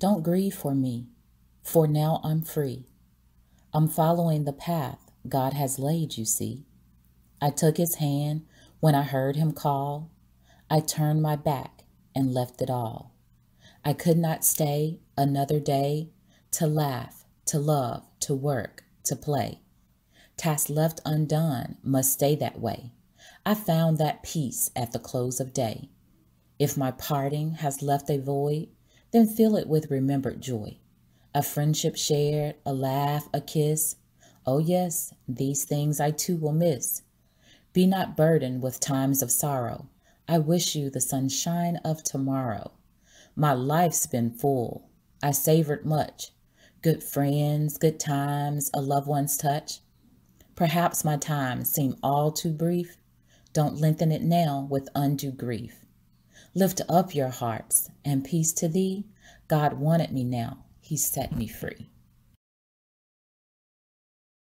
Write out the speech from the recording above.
Don't grieve for me, for now I'm free. I'm following the path God has laid, you see. I took his hand when I heard him call. I turned my back and left it all. I could not stay another day to laugh, to love, to work, to play. Tasks left undone must stay that way. I found that peace at the close of day. If my parting has left a void, then fill it with remembered joy. A friendship shared, a laugh, a kiss. Oh, yes, these things I too will miss. Be not burdened with times of sorrow. I wish you the sunshine of tomorrow. My life's been full. I savored much. Good friends, good times, a loved one's touch. Perhaps my time seem all too brief. Don't lengthen it now with undue grief. Lift up your hearts and peace to thee. God wanted me now. He set me free.